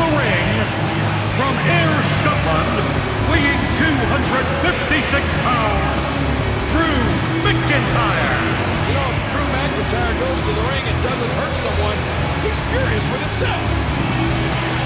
the ring from Ayr, Scotland, weighing 256 pounds, Drew McIntyre. You know, if Drew McIntyre goes to the ring and doesn't hurt someone, he's furious with himself.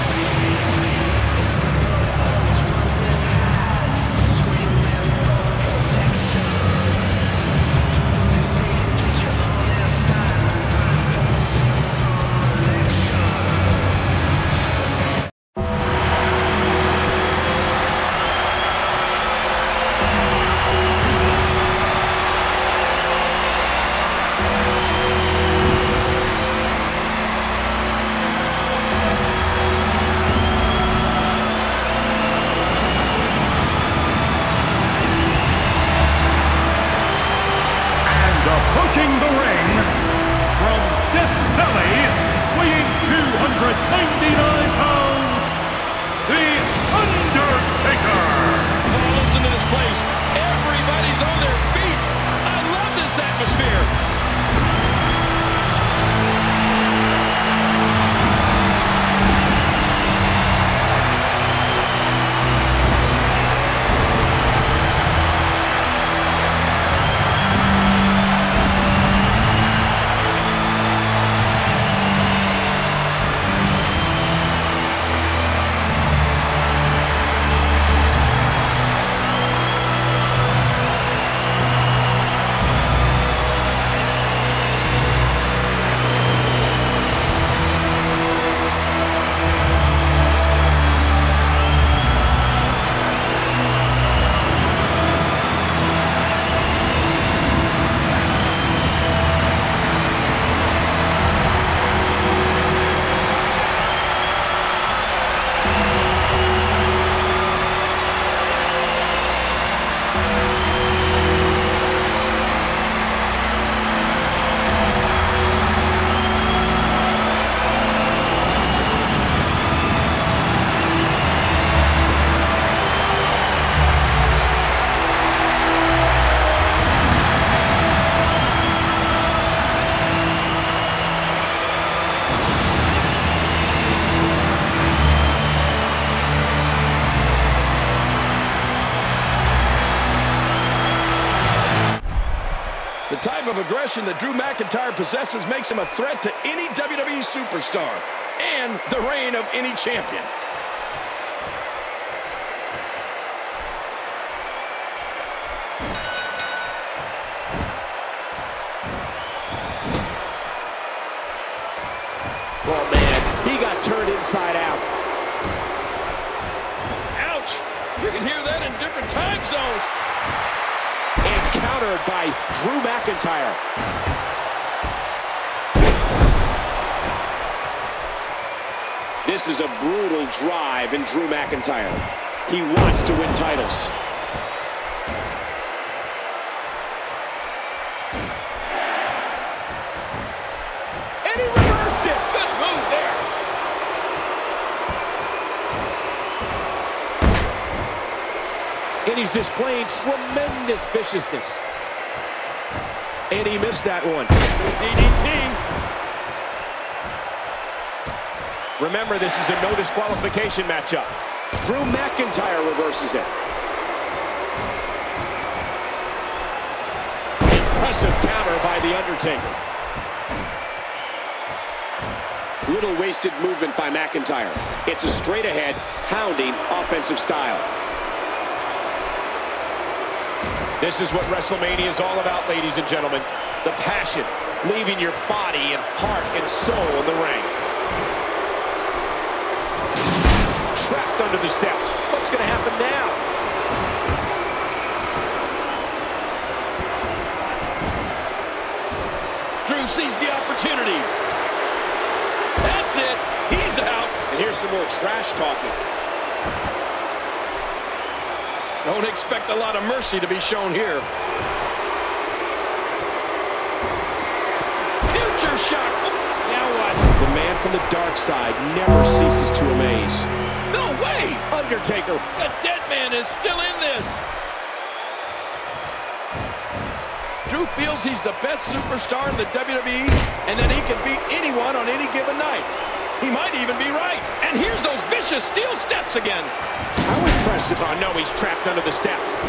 Aggression that Drew McIntyre possesses makes him a threat to any WWE superstar and the reign of any champion. Oh, man, he got turned inside out. Ouch! You can hear that in different time zones. By Drew McIntyre. This is a brutal drive in Drew McIntyre. He wants to win titles. And he reversed it. Good move there. And he's displaying tremendous viciousness. And he missed that one. DDT. Remember, this is a no disqualification matchup. Drew McIntyre reverses it. Impressive counter by The Undertaker. Little wasted movement by McIntyre. It's a straight ahead, hounding offensive style. This is what WrestleMania is all about, ladies and gentlemen. The passion, leaving your body and heart and soul in the ring. Trapped under the steps. What's going to happen now? Drew sees the opportunity. That's it. He's out. And here's some more trash talking. Don't expect a lot of mercy to be shown here. Future shock. Now what? The man from the dark side never ceases to amaze. No way. Undertaker The dead man is still in this. Drew feels he's the best superstar in the WWE and that he can beat anyone on any given night. He might even be right. And here's those vicious steel steps again. How impressive. Oh, no, he's trapped under the steps.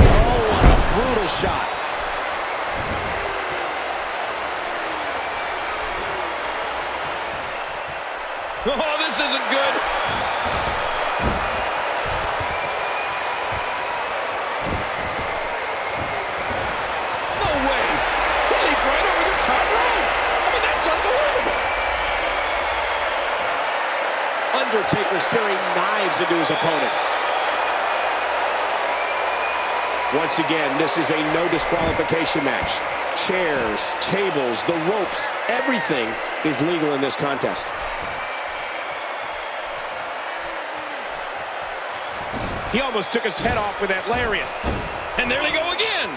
Oh, what a brutal shot. Oh, this isn't good. No way. He leaped right over the top rope. I mean, that's unbelievable. Undertaker staring knives into his opponent. Once again, this is a no disqualification match. Chairs, tables, the ropes, everything is legal in this contest. He almost took his head off with that lariat. And there they go again.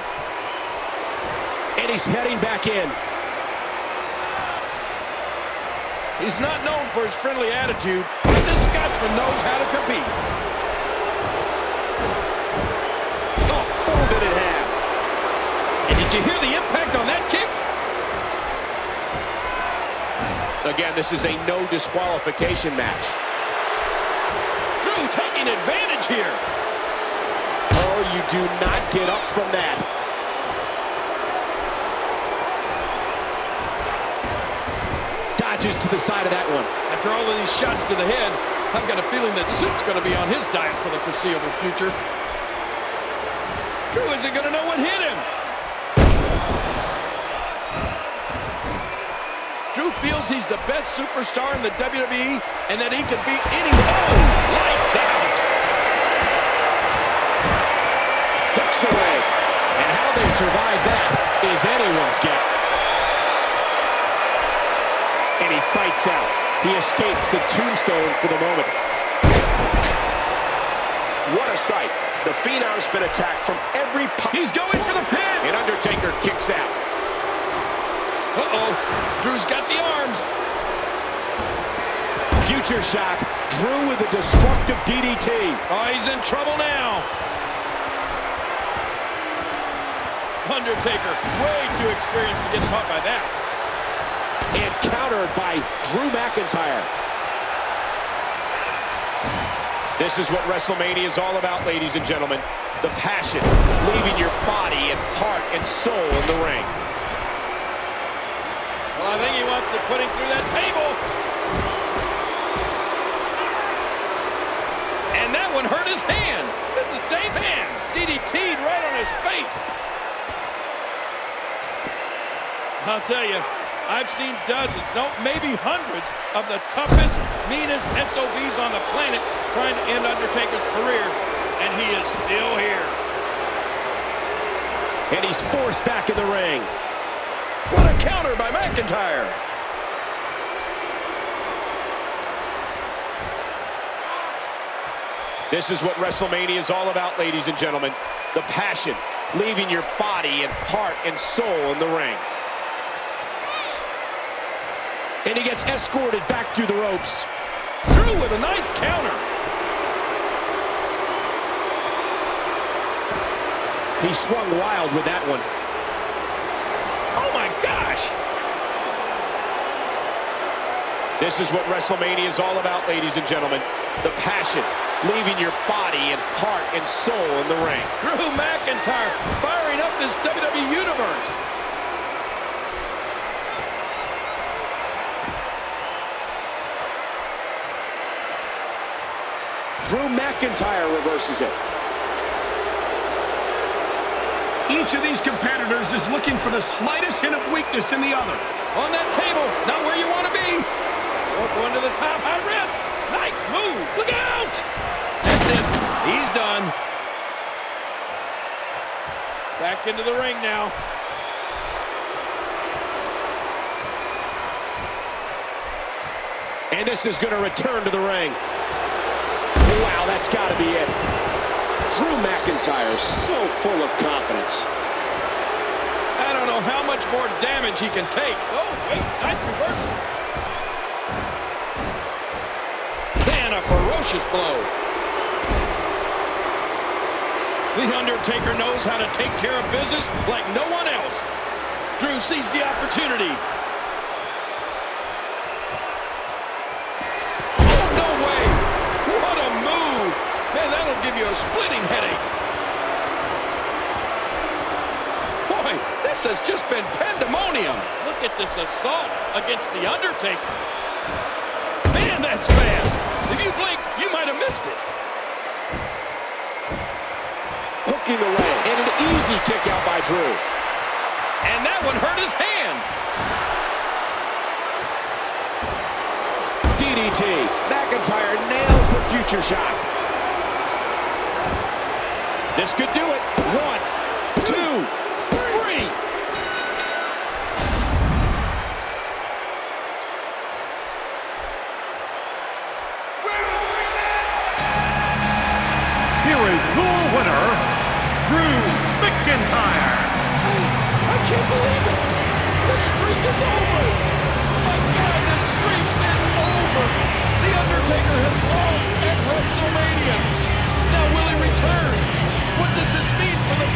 And he's heading back in. He's not known for his friendly attitude, knows how to compete. Oh, folded in half. And did you hear the impact on that kick? Again, this is a no disqualification match. Drew taking advantage here. Oh, you do not get up from that. Dodges to the side of that one. After all of these shots to the head, I've got a feeling that Soup's going to be on his diet for the foreseeable future. Drew isn't going to know what hit him. Drew feels he's the best superstar in the WWE and that he can beat anyone. Oh, lights out. Hooks the leg. And how they survive that is anyone's guess. And he fights out. He escapes the tombstone for the moment. What a sight. The Phenom's been attacked from every... He's going for the pin. And Undertaker kicks out. Uh-oh. Drew's got the arms. Future shock. Drew with a destructive DDT. Oh, he's in trouble now. Undertaker, way too experienced to get caught by that. And countered by Drew McIntyre. This is what WrestleMania is all about, ladies and gentlemen. The passion, leaving your body and heart and soul in the ring. Well, I think he wants to put him through that table. And that one hurt his hand. This is Dave Man. DDT'd right on his face. I'll tell you, I've seen dozens, no, maybe hundreds of the toughest, meanest SOBs on the planet trying to end Undertaker's career, and he is still here. And he's forced back in the ring. What a counter by McIntyre. This is what WrestleMania is all about, ladies and gentlemen. The passion, leaving your body and heart and soul in the ring. And he gets escorted back through the ropes. Drew with a nice counter. He swung wild with that one. Oh my gosh! This is what WrestleMania is all about, ladies and gentlemen. The passion, leaving your body and heart and soul in the ring. Drew McIntyre firing up this WWE Universe. Drew McIntyre reverses it. Each of these competitors is looking for the slightest hint of weakness in the other. On that table, not where you want to be. Oh, going to the top, high risk. Nice move. Look out! That's it. He's done. Back into the ring now. And this is going to return to the ring. Wow, that's got to be it. Drew McIntyre, so full of confidence. I don't know how much more damage he can take. Oh, wait, nice reversal. and a ferocious blow. The Undertaker knows how to take care of business like no one else. Drew sees the opportunity. Give you a splitting headache. Boy, this has just been pandemonium. Look at this assault against The Undertaker. Man, that's fast. If you blinked, you might have missed it. Hooking the leg, and an easy kick out by Drew. And that one hurt his hand. DDT. McIntyre nails the future shock. This could do it. One, two, three. Here is your winner, Drew McIntyre. I can't believe it. The streak is over. My God, the streak is over. The Undertaker has lost at WrestleMania. Now will he return? Does this mean for the